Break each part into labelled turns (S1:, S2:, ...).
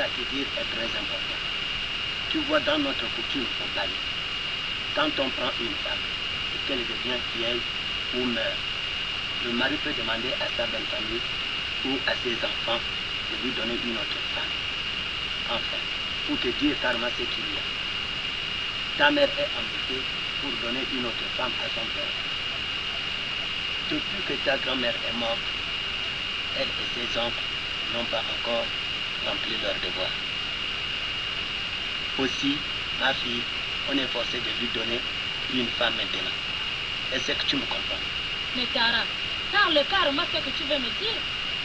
S1: à te dire est très important. Tu vois, dans notre coutume au Bali, quand on prend une femme et qu'elle devient vieille ou meurt, le mari peut demander à sa belle famille ou à ses enfants de lui donner une autre femme. Enfin, pour te dire carrément ce qu'il y a. Ta mère est embêtée pour donner une autre femme à son père. Depuis que ta grand-mère est morte, elle et ses oncles n'ont pas encore rempli leur devoir. Aussi, ma fille, on est forcé de lui donner une femme maintenant. Est-ce que tu me comprends
S2: Mais Tara, parle carrément ce que tu veux me dire.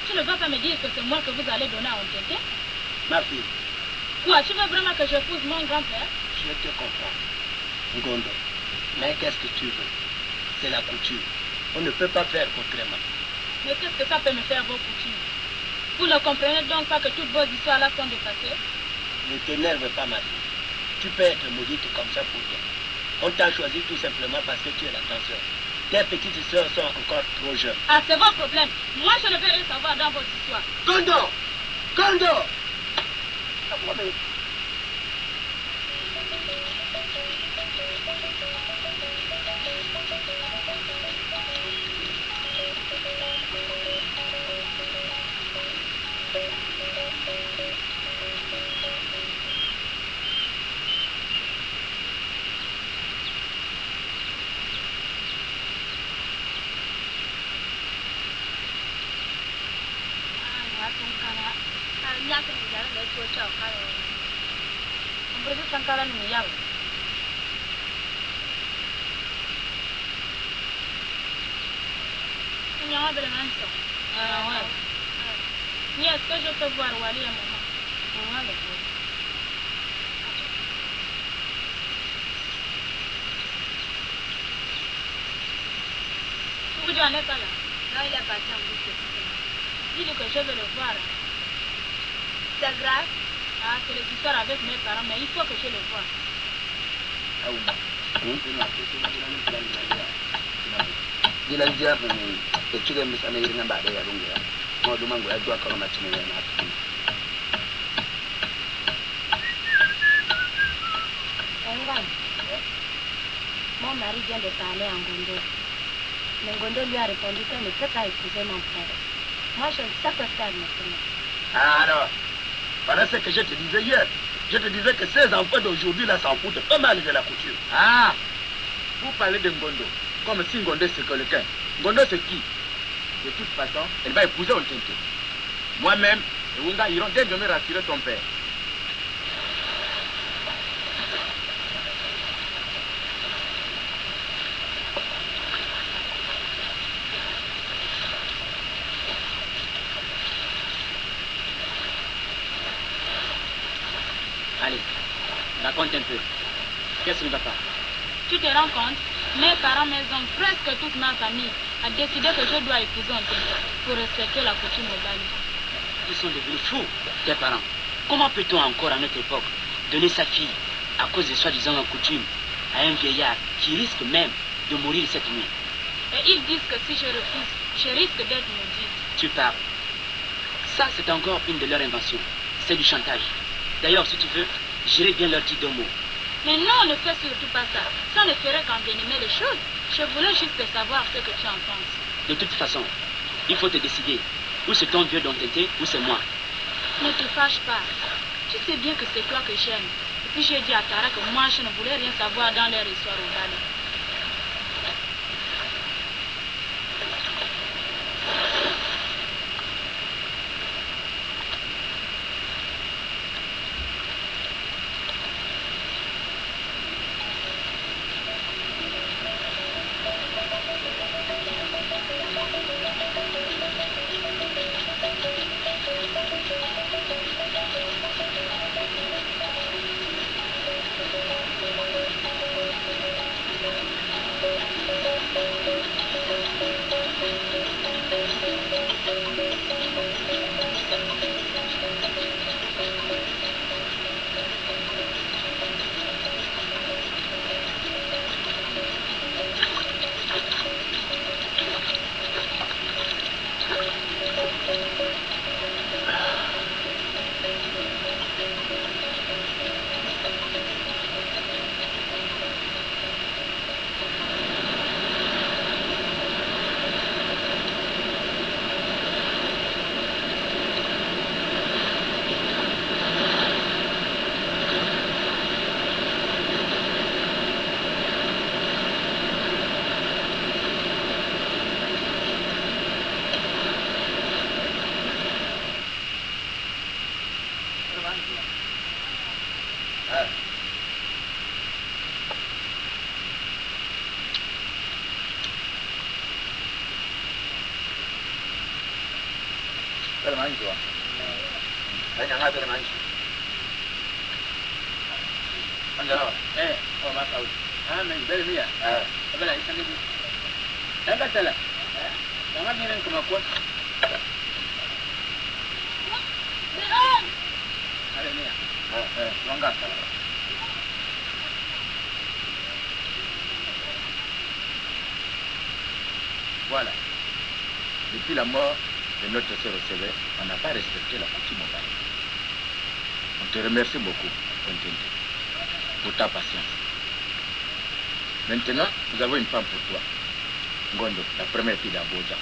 S2: Tu ne vas pas me dire que c'est moi que vous allez donner à Ontete
S1: Ma fille,
S2: Quoi, tu veux vraiment que j'épouse mon grand-père
S1: je te comprends. Ngondo, mais qu'est-ce que tu veux? C'est la coutume. On ne peut pas faire autrement.
S2: Mais qu'est-ce que ça peut me faire vos coutumes Vous ne comprenez donc pas que toutes vos histoires là sont dépassées
S1: Ne t'énerve pas, ma fille. Tu peux être maudite comme ça pour toi. On t'a choisi tout simplement parce que tu es la grande sœur. Tes petites sœurs sont encore trop jeunes.
S2: Ah, c'est votre problème. Moi, je ne veux rien savoir dans votre histoire.
S1: Gondo Gondo
S2: sangkalan ngiyaw. Ang yawa dala man so. Ah, uh, well. Ni est-ce que je peux voir Wali un moment Ah ouais, d'accord. Vous n'en êtes pas là
S3: Non, il est parti en boucle.
S2: Dis-lui que je veux le voir.
S3: C'est grave.
S2: Ah, c'est les histoires avec mes parents, mais il faut que je le vois.
S4: jilanjia ni echuge misana yiri na baada ya rungu ya mo duma ngo
S3: Mon mari vient de parler à Ngondo. Mais Ngondo lui a répondu qu'elle ne peut pas épouser mon frère. Moi, je ne sais pas faire maintenant.
S1: Alors, voilà ce que je te disais hier. Je te disais que ces enfants d'aujourd'hui là s'en foutent pas mal de la couture.
S4: ah vous parlez de Ngondo comme si Ngondo c'est quelqu'un Ngondo c'est qui? De toute façon elle va épouser Ontente moi-même et Wunga iront dès demain rassurer ton père.
S5: Allez, raconte un peu. Qu'est-ce qui ne va pas?
S2: Tu te rends compte? Mes parents, mes oncles, presque toute ma famille a décidé que je dois épouser un tel pour respecter la coutume au Bali.
S5: Ils sont devenus fous, tes parents. Comment peut-on encore à notre époque donner sa fille à cause de soi-disant la coutume à un vieillard qui risque même de mourir cette nuit?
S2: Et ils disent que si je refuse, je risque d'être maudite.
S5: Tu parles. Ça, c'est encore une de leurs inventions. C'est du chantage. D'ailleurs, si tu veux, j'irai bien leur dire deux mots.
S2: Mais non, ne fais surtout pas ça. Ça ne ferait qu'envenimer les choses. Je voulais juste savoir ce que tu en penses.
S5: De toute façon, il faut te décider. Ou c'est ton vieux d'entêté, ou c'est moi.
S2: Ne te fâche pas. Tu sais bien que c'est toi que j'aime. Et puis j'ai dit à Tara que moi, je ne voulais rien savoir dans leur histoire au な
S4: いんでは大変考えた
S5: くないしあんじゃ
S4: な
S5: かったええおまたうあめん
S4: べるみ
S6: やええべらいさんでなんかったらなまになんかまこ
S2: あれねえ
S4: えわんかったら Voilà. Depuis la mort de notre Océvé, on n'a pas respecté la coutume au Mali. On te remercie beaucoup, Kontente, pour ta patience. Maintenant, nous avons une femme pour toi. Ngondo, la première fille d'Aboja.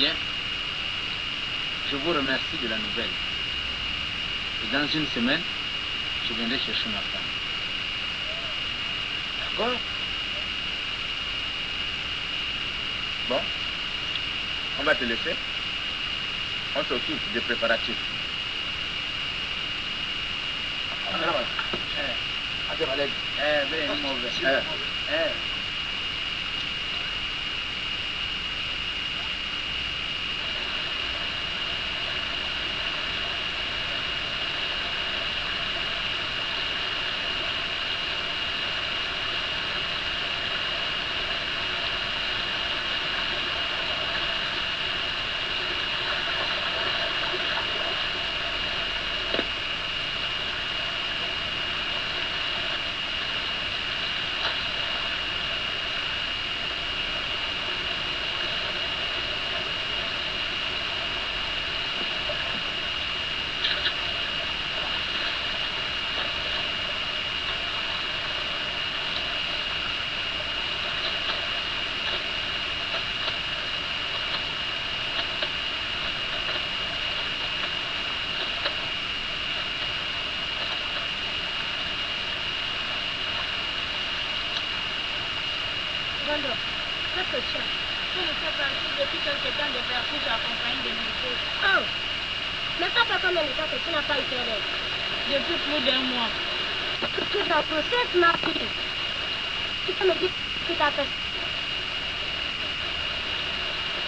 S5: Bien. Je vous remercie de la nouvelle. Et dans une semaine, je viendrai chercher ma femme.
S4: D'accord Bon, on va te laisser. On s'occupe des préparatifs.
S5: Eh, eh, ben.
S4: Eh.
S5: Eh.
S3: Gondo, qu'est-ce que tu as
S2: Je ne sais pas si depuis quelque temps de faire couche accompagné de militaires.
S3: Oh Mais de temps que tu n'as pas là
S2: Depuis plus d'un mois.
S3: Tu es en procès, ma fille. Tu peux me dire ce que tu as fait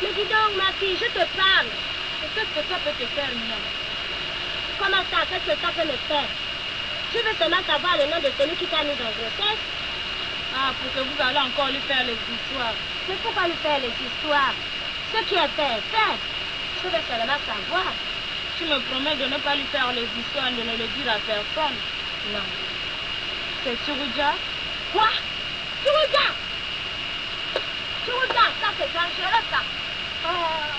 S3: Mais dis donc, ma fille, je te parle.
S2: Qu'est-ce que ça peut te faire, Mia
S3: Comment ça Qu'est-ce que ça peut me faire? Je veux seulement savoir le nom de celui qui t'a mis en grossesse.
S2: Ah, pour que vous allez encore lui faire les histoires.
S3: C'est pourquoi lui faire les histoires? Ce qui est fait est fait. Je veux seulement savoir.
S2: Tu me promets de ne pas lui faire les histoires de ne le dire à personne.
S3: Non.
S2: C'est Suruja
S3: Quoi? Tourouja Tourouja, ça c'est dangereux ça. Oh.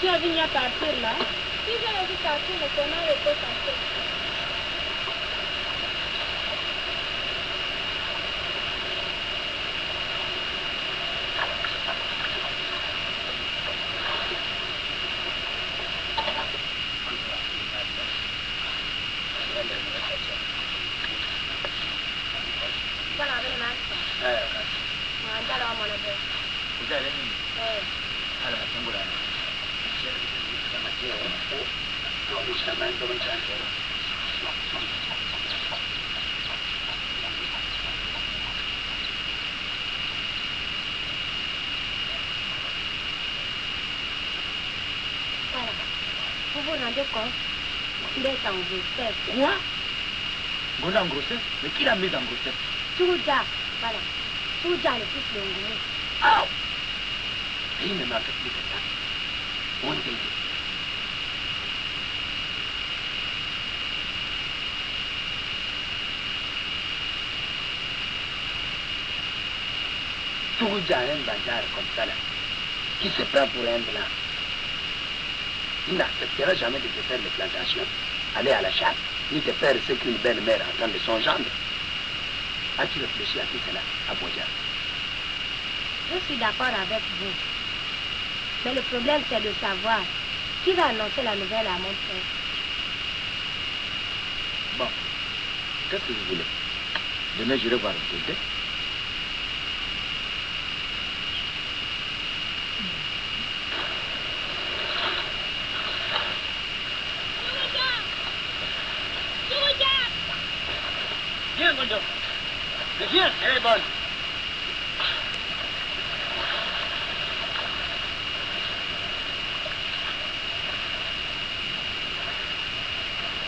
S2: Tu as vu Mia partir là
S3: Si je l'ai vu sortir, mais comment Vous vous rendez compte Il est en grossesse.
S4: Quoi Ngondo en grossesse Mais qui l'a mise en grossesse
S3: Touja. Voilà. Touja, le fils de Ngoumou.
S4: Ah Il ne m'a fait plus que ça. On dit. Tout un bandar comme ça là.
S1: qui se prend pour un blanc, il n'acceptera jamais de te faire les plantations, aller à la chasse, ni te faire ce qu'une belle mère entend de son gendre. As-tu réfléchi à tout cela, Abouja
S3: Je suis d'accord avec vous. Mais le problème, c'est de savoir qui va annoncer la nouvelle à mon père.
S4: Bon, qu'est-ce que vous voulez? Demain, j'irai voir l'autorité.
S5: Viens, Mais viens, elle est bonne.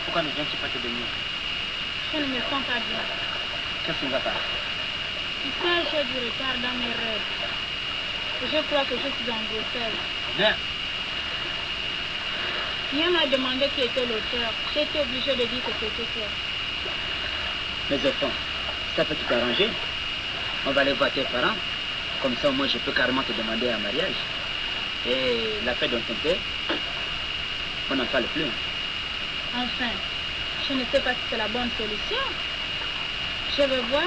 S5: Pourquoi ne viens-tu pas te baigner?
S2: Je ne me sens pas bien.
S5: Qu'est-ce qui ne va pas?
S2: Tu sais, j'ai du retard dans mes rêves. Je crois que je suis en grossesse.
S5: Viens.
S2: Rien m'a demandé qui était l'auteur. J'ai été obligée de dire que c'était toi.
S5: Mais au fond, ça peut t'arranger. On va aller voir tes parents. Comme ça, moi, je peux carrément te demander un mariage. Et la fête dont on fait, on n'en parle plus.
S2: Enfin, je ne sais pas si c'est la bonne solution. Je vais voir.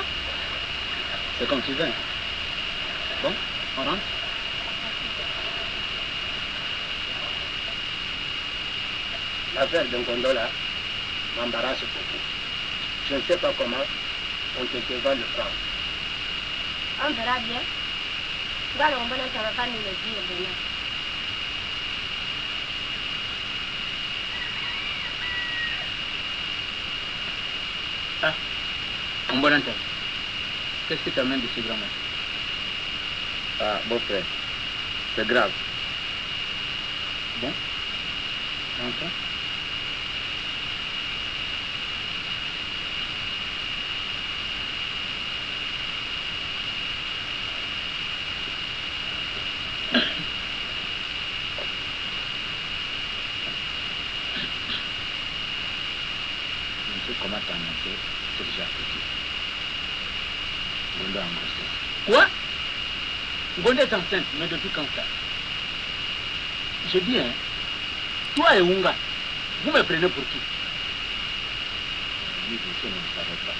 S5: C'est comme tu veux. Bon, on rentre.
S1: L'affaire d'un gondola m'embarrasse beaucoup. Je ne sais pas comment on te va le prendre.
S3: On verra bien. Voilà, on va ça va pas nous le dire demain.
S5: Mon bon antenne. Qu'est-ce que tu amènes de ce grand matin
S4: Ah, beau frère, c'est grave?
S5: Bon Rentre.
S4: Annoncé, c'est déjà petit. Gondo en grossesse.
S5: Quoi? Gondé est enceinte, mais depuis quand ça? Je dis, hein, toi et Unga, vous me prenez pour qui?
S4: Aussi, on ne le savait pas.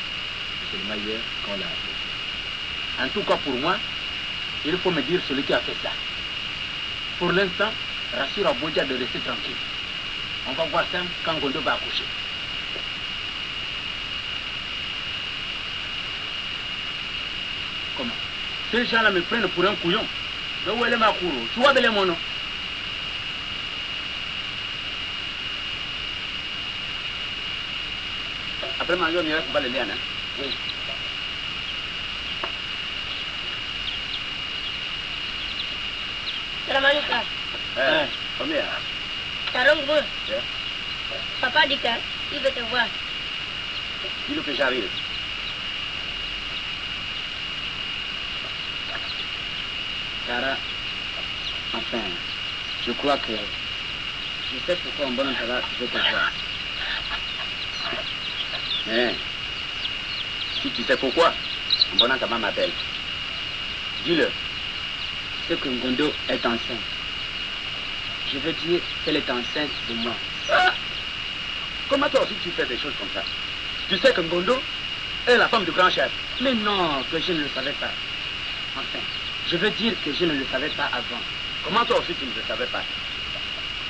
S4: C'est hier qu'on l'a appris.
S5: En tout cas, pour moi, il faut me dire celui qui a fait ça. Pour l'instant, rassure Abouja de rester tranquille. On va voir ça quand Gondo va accoucher. Comment Ces gens-là me prennent pour un couillon. Mais où est le Makuro Tu vois bien mon nom
S1: Après manger, on ira pour le lien.
S5: Oui.
S3: Salam alaikum.
S1: Eh, combien
S3: Tarong Bou.
S1: Yeah.
S3: Papa dit qu'il veut te voir.
S1: Dis-le que j'arrive.
S5: Cara, enfin, je crois que je sais pourquoi un bon intérêt veut te voir.
S1: Si tu sais pourquoi, bon Antama m'appelle. Dis-le.
S5: C'est que Ngondo est enceinte. Je veux dire qu'elle est enceinte de moi.
S1: Ah Comment toi aussi tu fais des choses comme ça? Tu sais que Ngondo est la femme du grand chef.
S5: Mais non, que je ne le savais pas. Enfin, je veux dire que je ne le savais pas avant.
S1: Comment toi aussi tu ne le savais pas?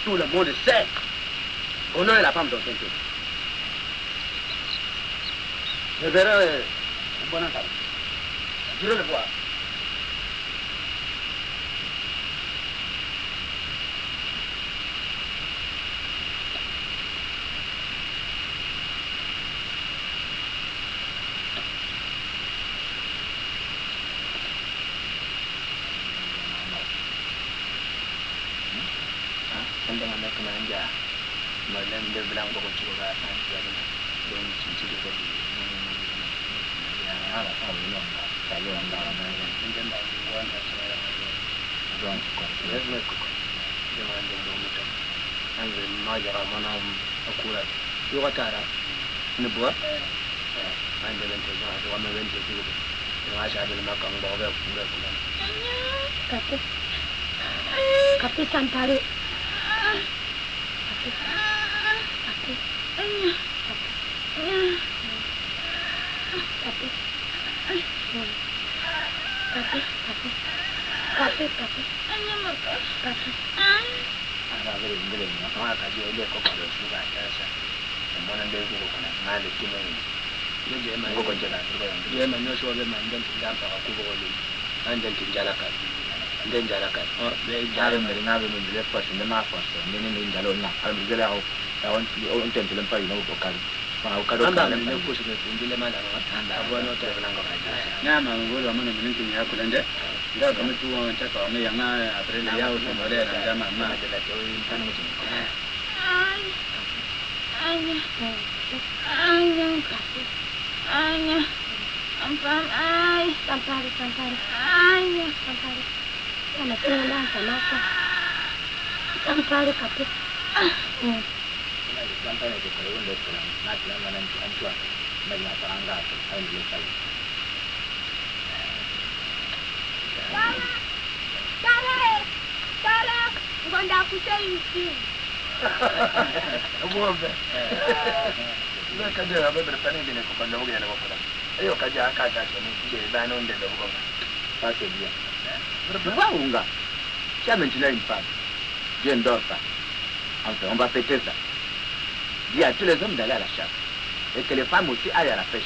S1: Tout le monde sait. Ngondo est la femme tu Je verrai un bon. Je le voir.
S5: zama na kamar da mallan da bilan ga kwace ga ta da ne don cinci da kwace ya ara ta wani nan ba ta yi wanda wani nan in da ba yi wanda ta yi wani don ku kwace me ku kwace da ndo da mutum an zai majara mana a kura yau ka tara ni bo an da zan ta yi wani wani zan ta yi wani na sha da makan
S4: gobe kuma kuma ka fi
S1: san tapi
S4: tapi tapi tapi tapi
S1: tapi tapi anabere mbere mwakawakajooleko nden
S4: jalakay
S1: haɓe
S4: mbeɗe ŋaɓe mum lef parcent nde ma force ndene mbeɗe jalol na haɗa mbeɗe jala on
S1: tentelem pawi na
S4: ɗo kadi nama
S5: ngolo mana minen kin ya kulan de da kamar
S4: tuwa wancan ka wani
S7: yana a fere da yawo tun bare da
S4: dama ma da da kyoyi kan mutum anya anya anya ampam ai tampari tampari anya tampari Wanafanya dansa sanaka Kampale kabisa. Mm. Kampale kwa kwa hiyo ndio kuna na Waunga. Chama ntina impa. Dieu ne dort pas. Enfin, on va fêter ça. Dis à tous les hommes d'aller à la chasse. Et que les femmes aussi aillent à la pêche.